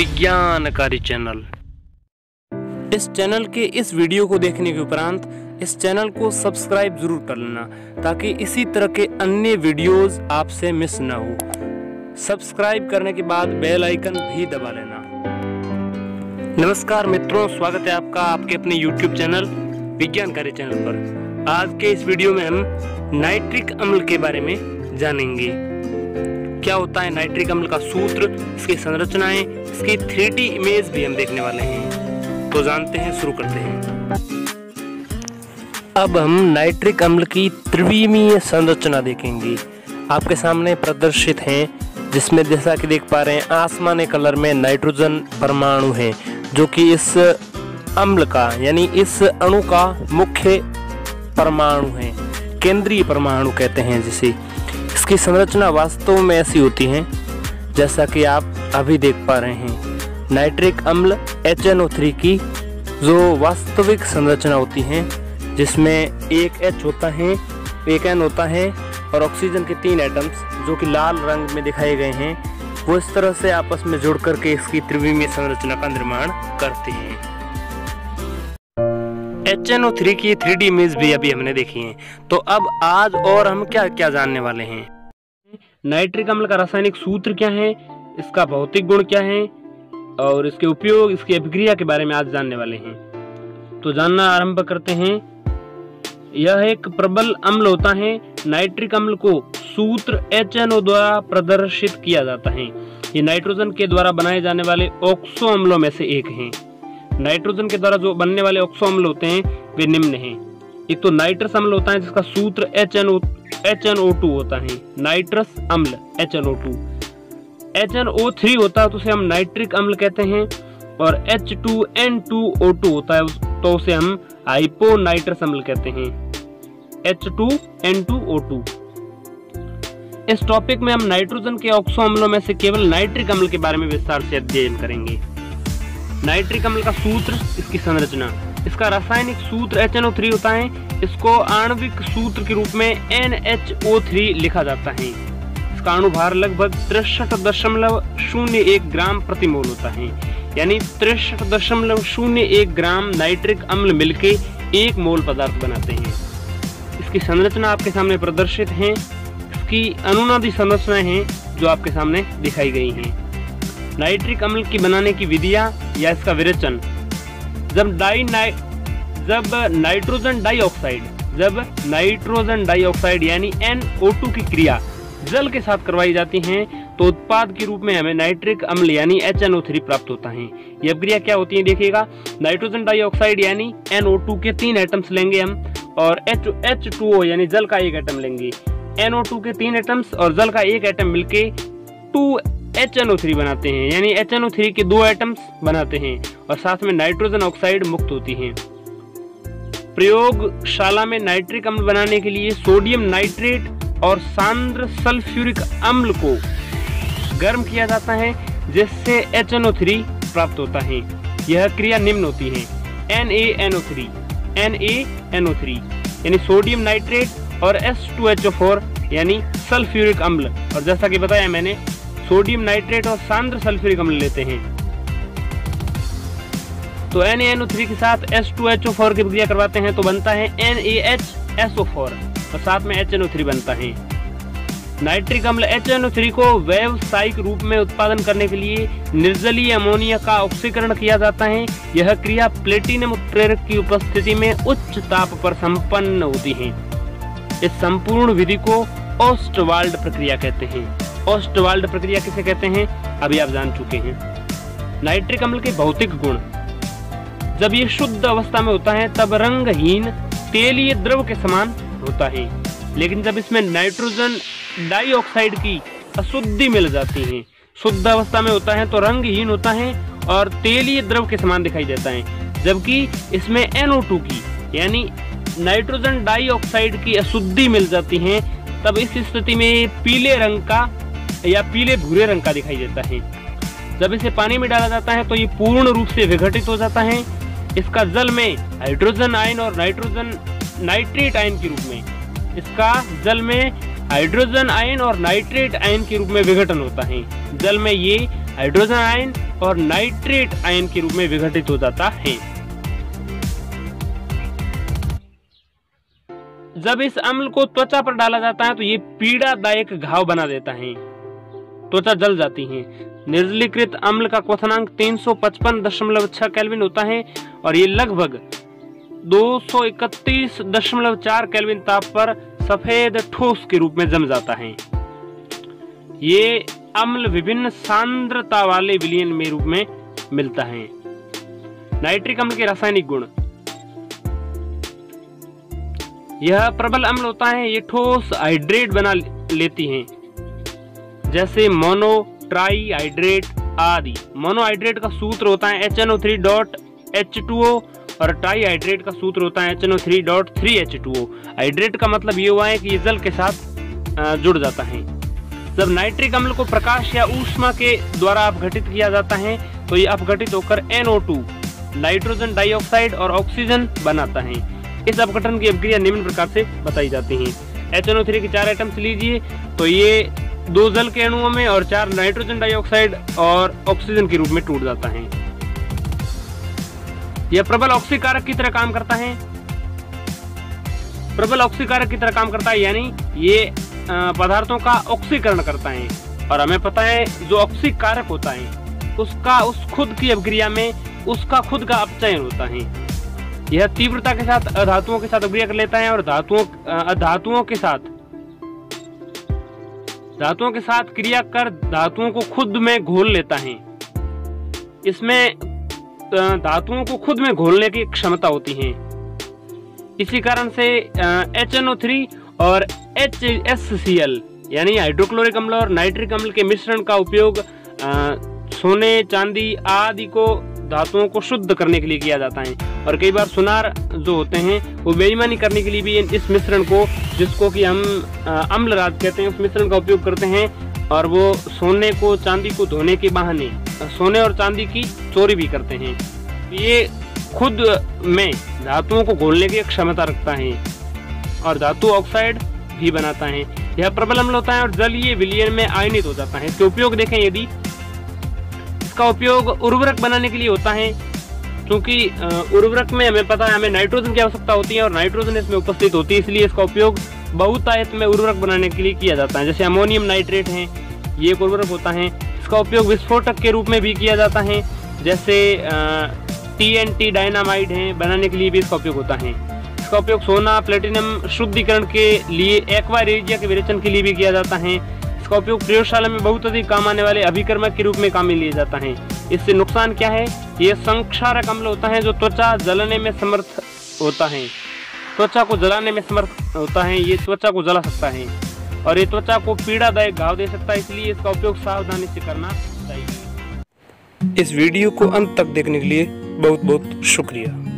विज्ञानकारी channel. इस channel के इस वीडियो को देखने के उपरांत इस चैनल को सब्सक्राइब ज़रूर कर लेना, ताकि इसी तरह के अन्य वीडियोस आपसे मिस ना हो। सब्सक्राइब करने के बाद बेल आइकन भी दबा लेना। नमस्कार मित्रों, स्वागत है आपका आपके अपने YouTube चैनल, विज्ञानकारी चैनल पर। आज के इस वीडियो में हम नाइट्रिक अम्ल के बारे में जानेंगे। क्या होता है नाइट्रिक अम्ल का सूत्र, इसकी संरचनाएँ, इसकी थ्री इमेज भी हम देखने वाले हैं। तो जानते हैं, शुरू करते हैं। अब हम नाइट्रिक अम्ल की त्रिविमीय संरचना देखेंगे। आपके सामने प्रदर्शित हैं, जिसमें जैसा कि देख पा रहे हैं, आसमानी कलर में नाइट्रोजन परमाणु हैं, जो कि इस अम्ल का, यानी इस अणु का मुख्य परमाणु है। केंद्रीय परमाणु कहते हैं जिसे। इसकी संरचना वास्तव में ऐसी होती है, जैसा कि आप अभी देख पा रहे हैं। नाइट्रिक अम्ल HNO3 की जो वास्तविक संरचना होती है, जिसमें एक एच होता है, एक एन होता है, और ऑक्सीजन के तीन एटम्स जो कि लाल रंग में दिखाए गए हैं, वो इस तरह से आपस में जुड़ करके इसकी त्रिविमीय संरचना का निर्माण करते हैं। HNO3 की थ्री डी इमेज भी अभी हमने देखी है। तो अब आज और हम क्या क्या जानने वाले हैं? नाइट्रिक अम्ल का रासायनिक सूत्र क्या है? इसका भौतिक गुण क्या है? और इसके उपयोग, इसकी अभिक्रिया के बारे में आज जानने वाले हैं। तो जानना आरंभ करते हैं। यह एक प्रबल अम्ल होता है। नाइट्रिक अम्ल को सूत्र HNO द्वारा प्रदर्शित किया जाता है। ये नाइट्रोजन के द्वारा बनाए जाने वाले ऑक्सो अम्लों में से एक हैं। नाइट्रोजन के द्वारा जो बनने वाले ऑक्सो अम्ल होते हैं, वे निम्न हैं। एक तो नाइट्रस अम्ल होता है, जिसका सूत्र HNO HNO2 होता है। नाइट्रस अम्ल HNO2 HNO3 होता है तो उसे हम नाइट्रिक अम्ल कहते हैं, और H2N2O2 होता है तो उसे हम हाइपोनाइट्रस अम्ल कहते हैं। H2N2O2 इस टॉपिक में हम नाइट्रोजन के ऑक्सो अम्लों में से केवल नाइट्रिक अम्ल के बारे में विस्तार से अध्ययन करेंगे। नाइट्रिक अम्ल का सूत्र, इसकी संरचना। इसका रासायनिक सूत्र HNO3 होता है। इसको आणविक सूत्र के रूप में NHO3 लिखा जाता है। इसका अणु भार लगभग तिरसठ दशमलव शून्य एक ग्राम प्रति मोल होता है। यानी तिरसठ दशमलव शून्य एक ग्राम नाइट्रिक अम्ल मिलके एक मोल पदार्थ बनाते हैं। इसकी संरचना आपके सामने प्रदर्शित है। इसकी अनुनादी संरचनाएँ हैं, जो आपके सामने दिखाई गई हैं। नाइट्रिक अम्ल की बनाने की विधियाँ या इसका विरेचन। जब डाई नाइ, जब नाइट्रोजन डाइऑक्साइड, जब नाइट्रोजन डाइऑक्साइड यानी NO2 की क्रिया जल के साथ करवाई जाती है तो उत्पाद के रूप में हमें नाइट्रिक अम्ल यानी HNO3 प्राप्त होता है। यह क्रिया क्या होती है देखिएगा। नाइट्रोजन डाइऑक्साइड यानी NO2 के तीन एटम्स लेंगे हम, और एच H2O यानी जल का एक एटम लेंगे। NO2 के तीन एटम्स और जल का एक एटम मिलके टू HNO3 बनाते हैं, यानी HNO3 के दो एटम्स बनाते हैं और साथ में नाइट्रोजन ऑक्साइड मुक्त होती हैं। प्रयोगशाला में नाइट्रिक अम्ल बनाने के लिए सोडियम नाइट्रेट और सांद्र सल्फ्यूरिक अम्ल को गर्म किया जाता है, जिससे HNO3 प्राप्त होता है। यह क्रिया निम्न होती है। NaNO3 NaNO3 यानी सोडियम नाइट्रेट और H2HO4 यानी सल्फ्यूरिक अम्ल। और जैसा कि बताया मैंने सोडियम नाइट्रेट और सांद्र सल्फ्यूरिक अम्ल लेते हैं। तो NaNO3 के साथ H2HO4 की क्रिया करवाते हैं तो बनता है NaHSO4 और साथ में HNO3 बनता है। नाइट्रिक अम्ल HNO3 को व्यावसायिक रूप में उत्पादन करने के लिए निर्जलीय अमोनिया का ऑक्सीकरण किया जाता है। यह क्रिया प्लेटिनम उत्प्रेरक की उपस्थिति में उच्च ताप पर संपन्न होती है। इस संपूर्ण विधि को ओस्टवाल्ड प्रक्रिया कहते हैं। ओस्टवाल्ड प्रक्रिया किसे कहते हैं? अभी आप जान चुके हैं। नाइट्रिक अम्ल के भौतिक गुण। जब ये शुद्ध अवस्था में होता है, तब रंगहीन, तेलीय द्रव के समान होता है। लेकिन जब इसमें नाइट्रोजन डाइऑक्साइड की अशुद्धि मिल जाती है, शुद्ध अवस्था में होता है तो रंगहीन होता है और तेलीय द्रव के समान दिखाई देता है। जबकि इसमें NO2 की, यानी नाइट्रोजन डाइऑक्साइड की अशुद्धि मिल जाती है, तब इस स्थिति में पीले रंग का या पीले भूरे रंग का दिखाई देता है। जब इसे पानी में डाला जाता है तो ये पूर्ण रूप से विघटित हो जाता है। इसका जल में हाइड्रोजन आयन और नाइट्रोजन, नाइट्रेट आयन के रूप में। इसका जल में हाइड्रोजन आयन और नाइट्रेट आयन के रूप में विघटन होता है। जल में ये हाइड्रोजन आयन और नाइट्रेट आयन के रूप में विघटित हो जाता है। जब इस अम्ल को त्वचा पर डाला जाता है तो ये पीड़ादायक घाव बना देता है। त्वचा जल जाती है। निर्जलीकृत अम्ल का क्वथनांक छह कैलविन होता है और ये लगभग दो सौ इकतीस दशमलव चार कैलविन ताप पर सफ़ेद ठोस के रूप में जम जाता है। ये अम्ल विभिन्न सांद्रता वाले विलियन में रूप में मिलता है। नाइट्रिक अम्ल के रासायनिक गुण। यह प्रबल अम्ल होता है, ये ठोस हाइड्रेट बना लेती हैं। जैसे मोनो ट्राई हाइड्रेट आदि। मोनोहाइड्रेट का सूत्र होता है H N O three dot H two O और ट्राई हाइड्रेट का सूत्र होता है H N O three dot three H two O hydrate का मतलब ये हुआ है कि ये जल के साथ जुड़ जाता है। जब नाइट्रिक अम्ल को प्रकाश या ऊष्मा के द्वारा अपघटित किया जाता है तो ये अपघटित होकर NO2 नाइट्रोजन डाइऑक्साइड और ऑक्सीजन बनाता है। इस अपघटन की अभिक्रिया निम्न प्रकार से बताई जाती है। एच के चार आइटम्स लीजिए तो ये दो जल के अणुओं में और चार नाइट्रोजन डाइऑक्साइड और ऑक्सीजन के रूप में टूट जाता है। यह प्रबल ऑक्सीकारक की तरह काम करता है। प्रबल ऑक्सीकारक की तरह काम करता है यानी ये पदार्थों का ऑक्सीकरण करता है। और हमें पता है जो ऑक्सीकारक होता है, उसका, उस खुद की अभिक्रिया में उसका खुद का अपचयन होता है। यह तीव्रता के साथ, अधातुओं के साथ अभिक्रिया कर लेता है और धातुओं अधातुओं के साथ धातुओं के साथ क्रिया कर धातुओं को खुद में घोल लेता है। इसमें धातुओं को खुद में घोलने की क्षमता होती है। इसी कारण से एच एन ओ थ्री और एच एस सी एल यानी हाइड्रोक्लोरिक अम्ल और नाइट्रिक अम्ल के मिश्रण का उपयोग सोने, चांदी आदि को धातुओं को शुद्ध करने के लिए किया जाता है। और कई बार सुनार जो होते हैं, वो बेईमानी करने के लिए भी इस मिश्रण को, जिसको कि हम अम्ल राज कहते हैं, उस मिश्रण का उपयोग करते हैं और वो सोने को, चांदी को धोने के बहाने सोने और चांदी की चोरी भी करते हैं। ये खुद में धातुओं को घोलने की क्षमता रखता है और धातु ऑक्साइड भी बनाता है। यह प्रबल अम्ल होता है और जलीय विलियन में आयनित हो जाता है। इसके उपयोग देखें यदि, इसका उपयोग उर्वरक बनाने के लिए होता है क्योंकि उर्वरक में हमें पता है, हमें नाइट्रोजन की आवश्यकता होती है और नाइट्रोजन इसमें उपस्थित होती है, इसलिए इसका उपयोग बहुतायत में उर्वरक बनाने के लिए किया जाता है। जैसे अमोनियम नाइट्रेट है, ये एक उर्वरक होता है। इसका उपयोग विस्फोटक के रूप में भी किया जाता है। जैसे टी एन टी डायनामाइड है, बनाने के लिए भी इसका उपयोग होता है। इसका उपयोग सोना प्लेटिनम शुद्धिकरण के लिए एक्वा रेजिया के विरेचन के लिए भी किया जाता है। इसका उपयोग प्रयोगशाला में बहुत अधिक काम आने वाले अभिकर्मक के रूप में काम में लिया जाता है। इससे नुकसान क्या है? ये संक्षारक अम्ल होता है जो त्वचा जलने में समर्थ होता है। त्वचा को जलाने में समर्थ होता है, ये त्वचा को जला सकता है। और ये त्वचा को पीड़ादायक घाव दे सकता है, इसलिए इसका उपयोग सावधानी से करना चाहिए। इस वीडियो को अंत तक देखने के लिए बहुत बहुत शुक्रिया।